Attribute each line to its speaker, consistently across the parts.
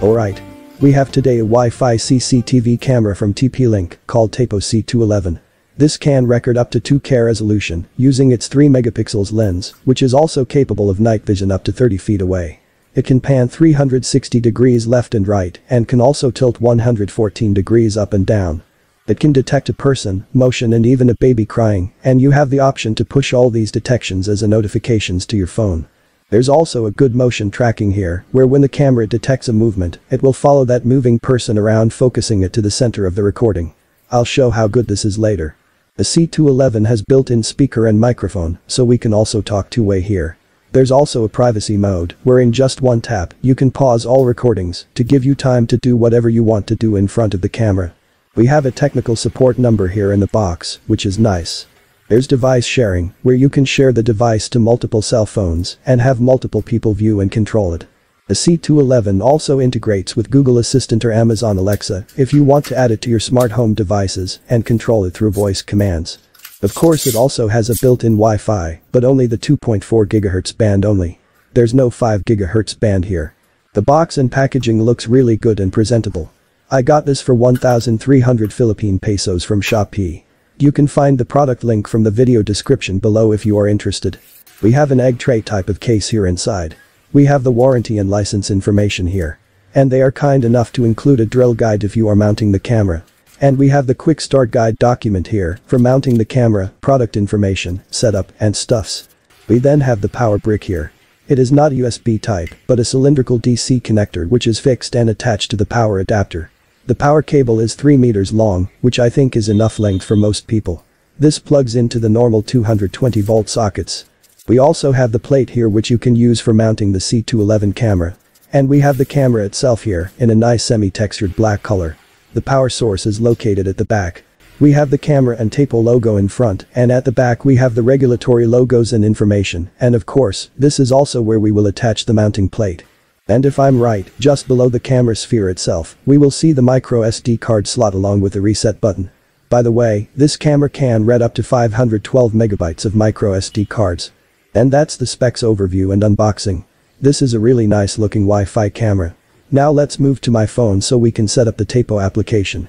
Speaker 1: Alright. We have today a Wi-Fi CCTV camera from TP-Link called Tapo C211. This can record up to 2K resolution using its 3 megapixels lens, which is also capable of night vision up to 30 feet away. It can pan 360 degrees left and right and can also tilt 114 degrees up and down. It can detect a person, motion and even a baby crying, and you have the option to push all these detections as a notifications to your phone. There's also a good motion tracking here, where when the camera detects a movement, it will follow that moving person around focusing it to the center of the recording. I'll show how good this is later. The C211 has built-in speaker and microphone, so we can also talk two-way here. There's also a privacy mode, where in just one tap, you can pause all recordings to give you time to do whatever you want to do in front of the camera. We have a technical support number here in the box, which is nice. There's device sharing, where you can share the device to multiple cell phones and have multiple people view and control it. The C211 also integrates with Google Assistant or Amazon Alexa if you want to add it to your smart home devices and control it through voice commands. Of course it also has a built-in Wi-Fi, but only the 2.4 GHz band only. There's no 5 GHz band here. The box and packaging looks really good and presentable. I got this for 1,300 Philippine pesos from Shopee. You can find the product link from the video description below if you are interested. We have an egg tray type of case here inside. We have the warranty and license information here. And they are kind enough to include a drill guide if you are mounting the camera. And we have the quick start guide document here for mounting the camera, product information, setup, and stuffs. We then have the power brick here. It is not USB type, but a cylindrical DC connector which is fixed and attached to the power adapter. The power cable is 3 meters long, which I think is enough length for most people. This plugs into the normal 220 volt sockets. We also have the plate here which you can use for mounting the C211 camera. And we have the camera itself here in a nice semi-textured black color. The power source is located at the back. We have the camera and Tapo logo in front and at the back we have the regulatory logos and information and of course, this is also where we will attach the mounting plate. And if I'm right, just below the camera sphere itself, we will see the micro SD card slot along with the reset button. By the way, this camera can read up to 512 megabytes of micro SD cards. And that's the specs overview and unboxing. This is a really nice looking Wi-Fi camera. Now let's move to my phone so we can set up the Tapo application.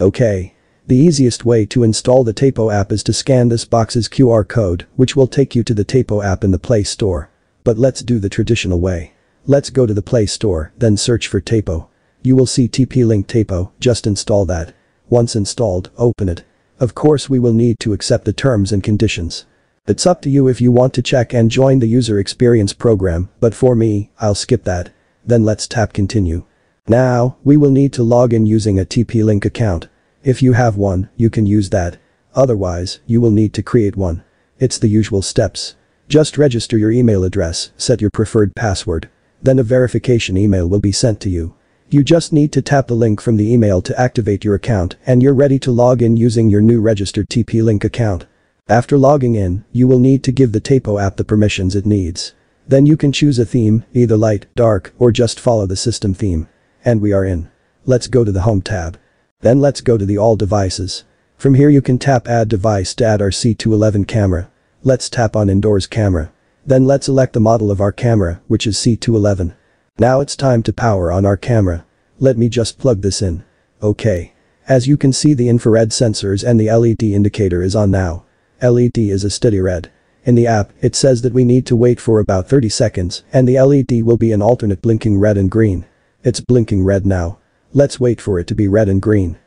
Speaker 1: Okay. The easiest way to install the Tapo app is to scan this box's QR code, which will take you to the Tapo app in the Play Store. But let's do the traditional way. Let's go to the Play Store, then search for Tapo. You will see TP-Link Tapo, just install that. Once installed, open it. Of course we will need to accept the terms and conditions. It's up to you if you want to check and join the user experience program, but for me, I'll skip that. Then let's tap continue. Now, we will need to log in using a TP-Link account. If you have one, you can use that. Otherwise, you will need to create one. It's the usual steps. Just register your email address, set your preferred password. Then a verification email will be sent to you. You just need to tap the link from the email to activate your account and you're ready to log in using your new registered TP-Link account. After logging in, you will need to give the Tapo app the permissions it needs. Then you can choose a theme, either light, dark, or just follow the system theme. And we are in. Let's go to the Home tab. Then let's go to the All Devices. From here you can tap Add Device to add our C211 camera. Let's tap on Indoors Camera. Then let's select the model of our camera, which is C211. Now it's time to power on our camera. Let me just plug this in. Okay. As you can see the infrared sensors and the LED indicator is on now. LED is a steady red. In the app, it says that we need to wait for about 30 seconds and the LED will be an alternate blinking red and green. It's blinking red now. Let's wait for it to be red and green.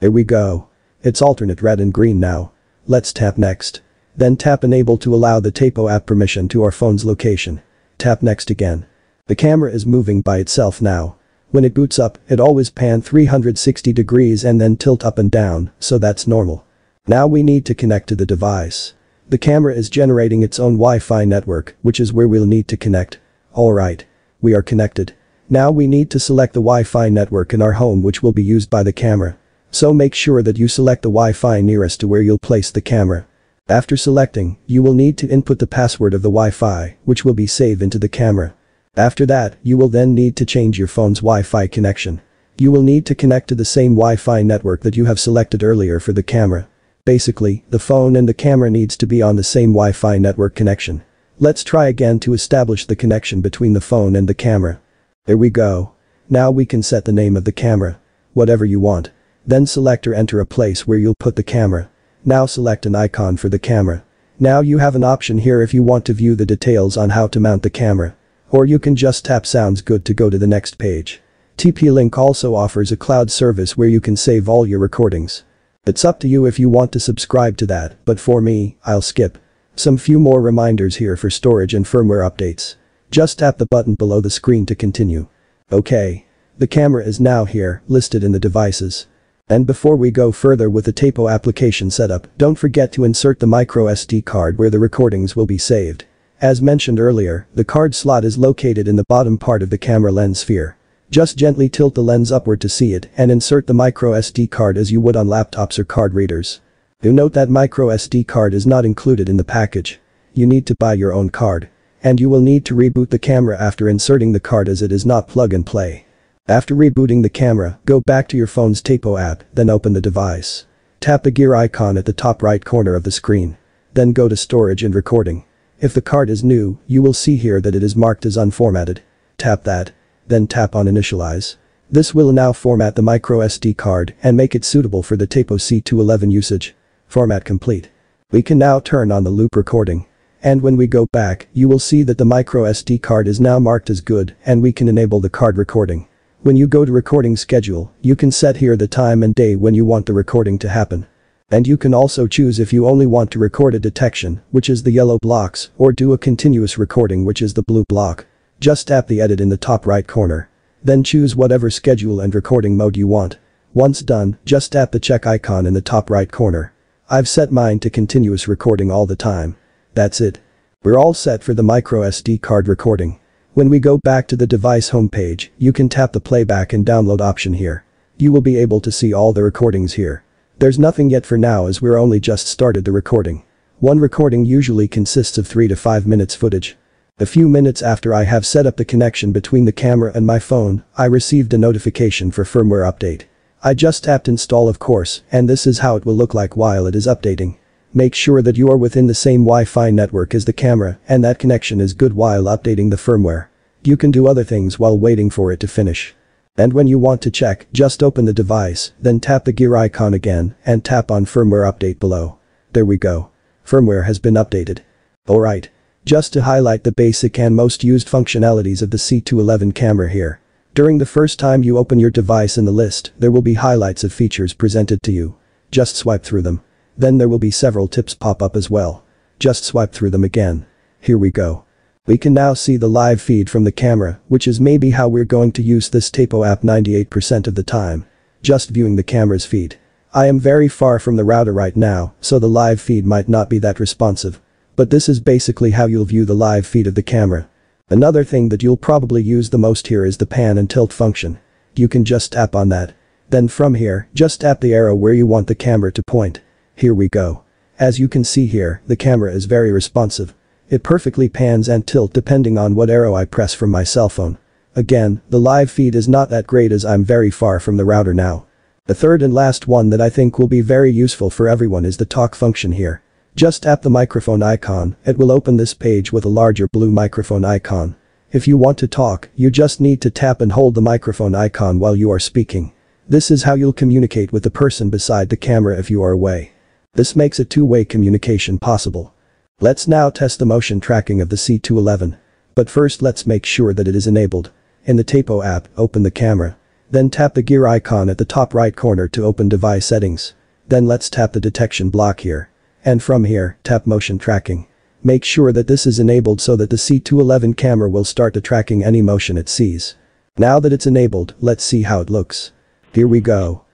Speaker 1: There we go. It's alternate red and green now. Let's tap next. Then tap enable to allow the Tapo app permission to our phone's location. Tap next again. The camera is moving by itself now. When it boots up, it always pan 360 degrees and then tilt up and down, so that's normal. Now we need to connect to the device. The camera is generating its own Wi-Fi network, which is where we'll need to connect. Alright. We are connected. Now we need to select the Wi-Fi network in our home which will be used by the camera. So make sure that you select the Wi-Fi nearest to where you'll place the camera. After selecting, you will need to input the password of the Wi-Fi, which will be saved into the camera. After that, you will then need to change your phone's Wi-Fi connection. You will need to connect to the same Wi-Fi network that you have selected earlier for the camera. Basically, the phone and the camera needs to be on the same Wi-Fi network connection. Let's try again to establish the connection between the phone and the camera. There we go. Now we can set the name of the camera. Whatever you want. Then select or enter a place where you'll put the camera. Now select an icon for the camera. Now you have an option here if you want to view the details on how to mount the camera. Or you can just tap sounds good to go to the next page. TP-Link also offers a cloud service where you can save all your recordings. It's up to you if you want to subscribe to that, but for me, I'll skip. Some few more reminders here for storage and firmware updates. Just tap the button below the screen to continue. Okay. The camera is now here, listed in the devices. And before we go further with the Tapo application setup, don't forget to insert the micro SD card where the recordings will be saved. As mentioned earlier, the card slot is located in the bottom part of the camera lens sphere. Just gently tilt the lens upward to see it and insert the micro SD card as you would on laptops or card readers. Do note that micro SD card is not included in the package. You need to buy your own card. And you will need to reboot the camera after inserting the card as it is not plug and play. After rebooting the camera, go back to your phone's Tapo app, then open the device. Tap the gear icon at the top right corner of the screen. Then go to storage and recording. If the card is new, you will see here that it is marked as unformatted. Tap that. Then tap on initialize. This will now format the microSD card and make it suitable for the Tapo C211 usage. Format complete. We can now turn on the loop recording. And when we go back, you will see that the microSD card is now marked as good and we can enable the card recording. When you go to recording schedule, you can set here the time and day when you want the recording to happen. And you can also choose if you only want to record a detection, which is the yellow blocks, or do a continuous recording which is the blue block. Just tap the edit in the top right corner. Then choose whatever schedule and recording mode you want. Once done, just tap the check icon in the top right corner. I've set mine to continuous recording all the time. That's it. We're all set for the micro SD card recording. When we go back to the device homepage, you can tap the playback and download option here. You will be able to see all the recordings here. There's nothing yet for now as we're only just started the recording. One recording usually consists of 3 to 5 minutes footage. A few minutes after I have set up the connection between the camera and my phone, I received a notification for firmware update. I just tapped install of course, and this is how it will look like while it is updating. Make sure that you are within the same Wi-Fi network as the camera and that connection is good while updating the firmware. You can do other things while waiting for it to finish. And when you want to check, just open the device, then tap the gear icon again and tap on firmware update below. There we go. Firmware has been updated. Alright. Just to highlight the basic and most used functionalities of the C211 camera here. During the first time you open your device in the list, there will be highlights of features presented to you. Just swipe through them. Then there will be several tips pop up as well. Just swipe through them again. Here we go. We can now see the live feed from the camera, which is maybe how we're going to use this Tapo app 98% of the time. Just viewing the camera's feed. I am very far from the router right now, so the live feed might not be that responsive. But this is basically how you'll view the live feed of the camera. Another thing that you'll probably use the most here is the pan and tilt function. You can just tap on that. Then from here, just tap the arrow where you want the camera to point. Here we go. As you can see here, the camera is very responsive. It perfectly pans and tilt depending on what arrow I press from my cell phone. Again, the live feed is not that great as I'm very far from the router now. The third and last one that I think will be very useful for everyone is the talk function here. Just tap the microphone icon, it will open this page with a larger blue microphone icon. If you want to talk, you just need to tap and hold the microphone icon while you are speaking. This is how you'll communicate with the person beside the camera if you are away. This makes a two-way communication possible. Let's now test the motion tracking of the C211. But first let's make sure that it is enabled. In the Tapo app, open the camera. Then tap the gear icon at the top right corner to open device settings. Then let's tap the detection block here. And from here, tap motion tracking. Make sure that this is enabled so that the C211 camera will start the tracking any motion it sees. Now that it's enabled, let's see how it looks. Here we go.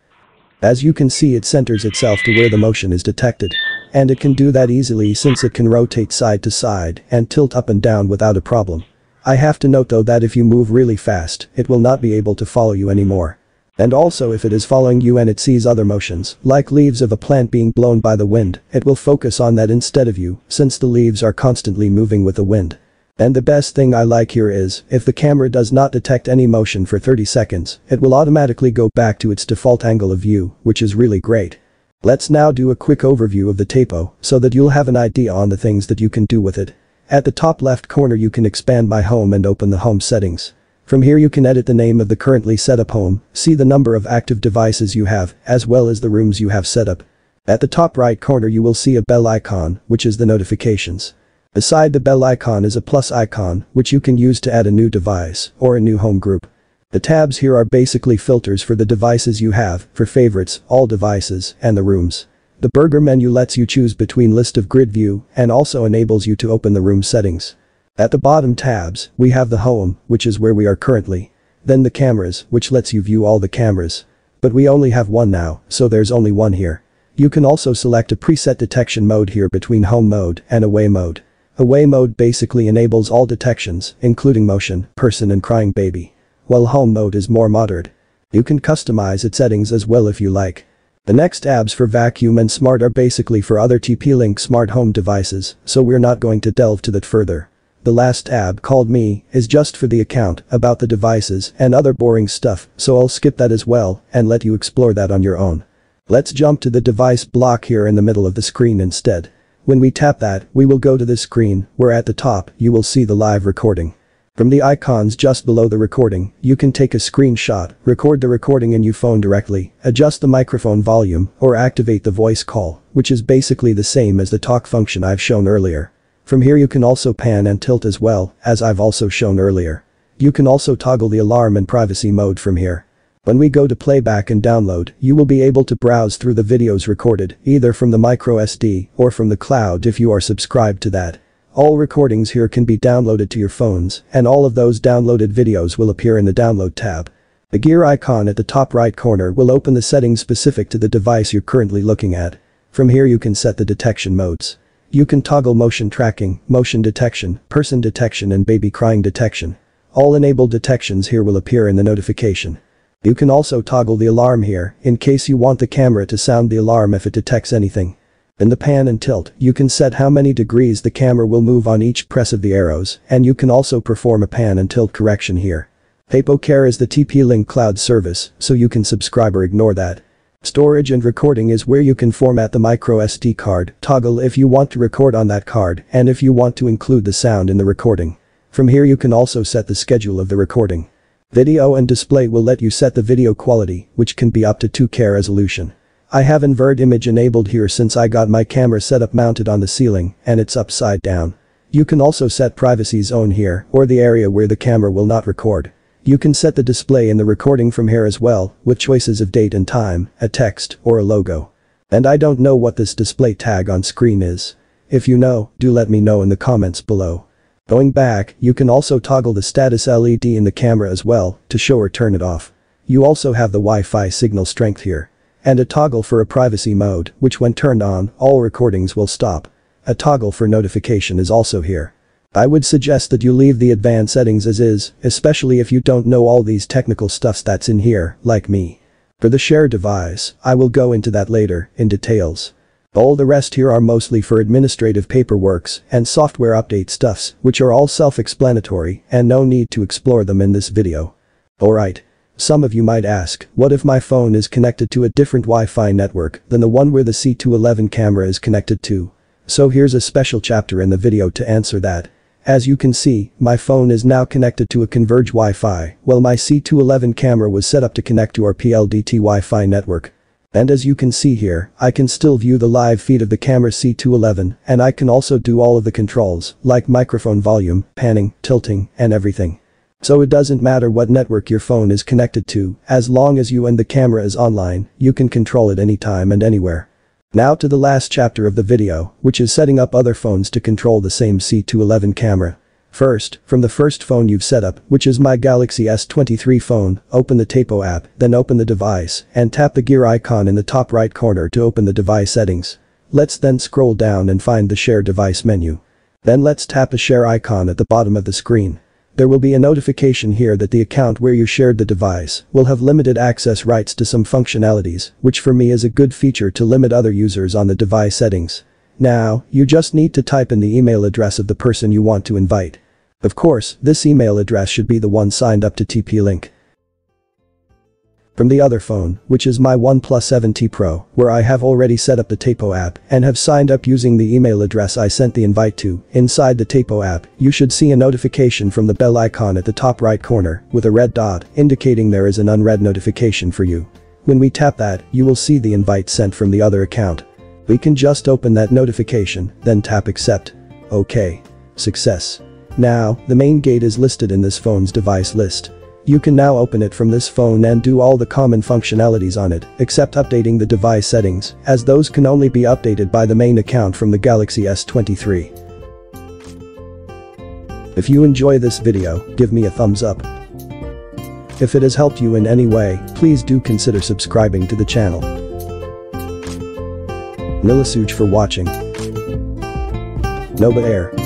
Speaker 1: As you can see it centers itself to where the motion is detected. And it can do that easily since it can rotate side to side and tilt up and down without a problem. I have to note though that if you move really fast, it will not be able to follow you anymore. And also if it is following you and it sees other motions, like leaves of a plant being blown by the wind, it will focus on that instead of you, since the leaves are constantly moving with the wind. And the best thing I like here is, if the camera does not detect any motion for 30 seconds, it will automatically go back to its default angle of view, which is really great. Let's now do a quick overview of the Tapo, so that you'll have an idea on the things that you can do with it. At the top left corner you can expand my home and open the home settings. From here you can edit the name of the currently set up home, see the number of active devices you have, as well as the rooms you have set up. At the top right corner you will see a bell icon, which is the notifications. Beside the bell icon is a plus icon, which you can use to add a new device, or a new home group. The tabs here are basically filters for the devices you have, for favorites, all devices, and the rooms. The burger menu lets you choose between list of grid view and also enables you to open the room settings. At the bottom tabs, we have the home, which is where we are currently. Then the cameras, which lets you view all the cameras. But we only have one now, so there's only one here. You can also select a preset detection mode here between home mode and away mode. Away mode basically enables all detections, including motion, person and crying baby. While home mode is more moderate. You can customize its settings as well if you like. The next tabs for vacuum and smart are basically for other TP-Link smart home devices, so we're not going to delve to that further. The last tab called me is just for the account, about the devices and other boring stuff, so I'll skip that as well and let you explore that on your own. Let's jump to the device block here in the middle of the screen instead. When we tap that, we will go to this screen, where at the top, you will see the live recording. From the icons just below the recording, you can take a screenshot, record the recording in your phone directly, adjust the microphone volume, or activate the voice call, which is basically the same as the talk function I've shown earlier. From here you can also pan and tilt as well, as I've also shown earlier. You can also toggle the alarm and privacy mode from here. When we go to playback and download, you will be able to browse through the videos recorded, either from the microSD or from the cloud if you are subscribed to that. All recordings here can be downloaded to your phones, and all of those downloaded videos will appear in the download tab. The gear icon at the top right corner will open the settings specific to the device you're currently looking at. From here you can set the detection modes. You can toggle motion tracking, motion detection, person detection and baby crying detection. All enabled detections here will appear in the notification. You can also toggle the alarm here, in case you want the camera to sound the alarm if it detects anything. In the pan and tilt, you can set how many degrees the camera will move on each press of the arrows, and you can also perform a pan and tilt correction here. TapoCare is the TP-Link cloud service, so you can subscribe or ignore that. Storage and recording is where you can format the micro SD card, toggle if you want to record on that card and if you want to include the sound in the recording. From here you can also set the schedule of the recording. Video and display will let you set the video quality, which can be up to 2K resolution. I have invert image enabled here since I got my camera set up mounted on the ceiling and it's upside down. You can also set privacy zone here or the area where the camera will not record. You can set the display in the recording from here as well, with choices of date and time, a text, or a logo. And I don't know what this display tag on screen is. If you know, do let me know in the comments below. Going back, you can also toggle the status LED in the camera as well, to show or turn it off. You also have the Wi-Fi signal strength here. And a toggle for a privacy mode, which when turned on, all recordings will stop. A toggle for notification is also here. I would suggest that you leave the advanced settings as is, especially if you don't know all these technical stuffs that's in here, like me. For the share device, I will go into that later, in details. All the rest here are mostly for administrative paperworks and software update stuffs, which are all self-explanatory and no need to explore them in this video. Alright. Some of you might ask, what if my phone is connected to a different Wi-Fi network than the one where the C211 camera is connected to? So here's a special chapter in the video to answer that. As you can see, my phone is now connected to a Converge Wi-Fi, while my C211 camera was set up to connect to our PLDT Wi-Fi network. And as you can see here, I can still view the live feed of the camera C211 and I can also do all of the controls, like microphone volume, panning, tilting, and everything. So it doesn't matter what network your phone is connected to, as long as you and the camera is online, you can control it anytime and anywhere. Now to the last chapter of the video, which is setting up other phones to control the same C211 camera. First, from the first phone you've set up, which is my Galaxy S23 phone, open the Tapo app, then open the device, and tap the gear icon in the top right corner to open the device settings. Let's then scroll down and find the share device menu. Then let's tap the share icon at the bottom of the screen. There will be a notification here that the account where you shared the device will have limited access rights to some functionalities, which for me is a good feature to limit other users on the device settings. Now, you just need to type in the email address of the person you want to invite. Of course, this email address should be the one signed up to TP-Link. from the other phone, which is my OnePlus 7T Pro, where I have already set up the Tapo app and have signed up using the email address I sent the invite to. Inside the Tapo app, you should see a notification from the bell icon at the top right corner with a red dot indicating there is an unread notification for you. When we tap that, you will see the invite sent from the other account. We can just open that notification, then tap accept. OK. Success. Now, the main gate is listed in this phone's device list. You can now open it from this phone and do all the common functionalities on it, except updating the device settings, as those can only be updated by the main account from the Galaxy S23. If you enjoy this video, give me a thumbs up. If it has helped you in any way, please do consider subscribing to the channel. Nilasuj for watching. Nova Air.